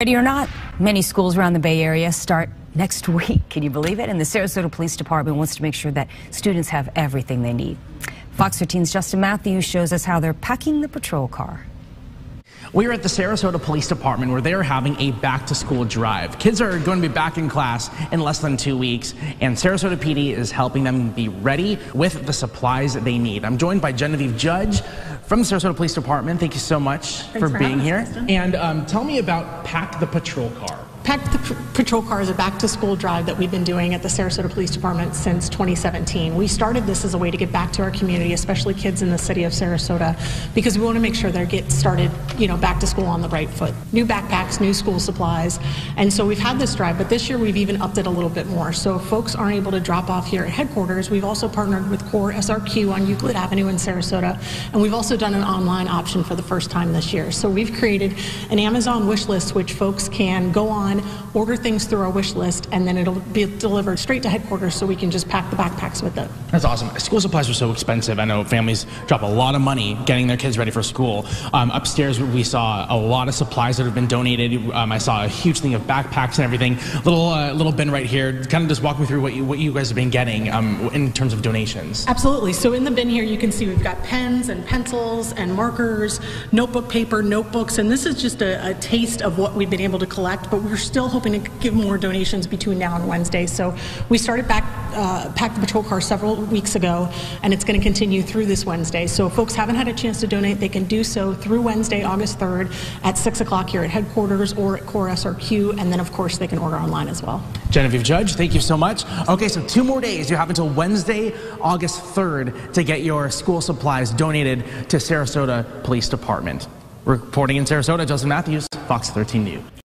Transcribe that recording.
Ready or not, many schools around the Bay Area start next week. Can you believe it? And the Sarasota Police Department wants to make sure that students have everything they need. Fox 13's Justin Matthews shows us how they're packing the patrol car. We're at the Sarasota Police Department where they're having a back to school drive. Kids are going to be back in class in less than two weeks, and Sarasota PD is helping them be ready with the supplies that they need. I'm joined by Genevieve Judge from the Sarasota Police Department. Thank you so much for, for, being here. Us, and um, tell me about Pack the Patrol Car. Pack the Patrol Car is a back to school drive that we've been doing at the Sarasota Police Department since 2017. We started this as a way to get back to our community, especially kids in the city of Sarasota, because we want to make sure they get started, you know, back to school on the right foot. New backpacks, new school supplies. And so we've had this drive, but this year we've even upped it a little bit more. So if folks aren't able to drop off here at headquarters, we've also partnered with Core SRQ on Euclid Avenue in Sarasota, and we've also done an online option for the first time this year. So we've created an Amazon wish list which folks can go on, order things things through our wish list, and then it'll be delivered straight to headquarters so we can just pack the backpacks with it. That's awesome. School supplies are so expensive. I know families drop a lot of money getting their kids ready for school. Um, upstairs, we saw a lot of supplies that have been donated. Um, I saw a huge thing of backpacks and everything. Little uh, little bin right here. Kind of just walk me through what you what you guys have been getting um, in terms of donations. Absolutely. So in the bin here, you can see we've got pens and pencils and markers, notebook paper, notebooks, and this is just a, a taste of what we've been able to collect. But we're still hoping to give more donations between now and Wednesday. So we started back uh, the Patrol Car several weeks ago, and it's going to continue through this Wednesday. So if folks haven't had a chance to donate, they can do so through Wednesday, August 3rd at 6 o'clock here at headquarters or at Core SRQ, and then of course they can order online as well. Genevieve Judge, thank you so much. Okay, so two more days. You have until Wednesday, August 3rd to get your school supplies donated to Sarasota Police Department. Reporting in Sarasota, Joseph Matthews, Fox 13 News.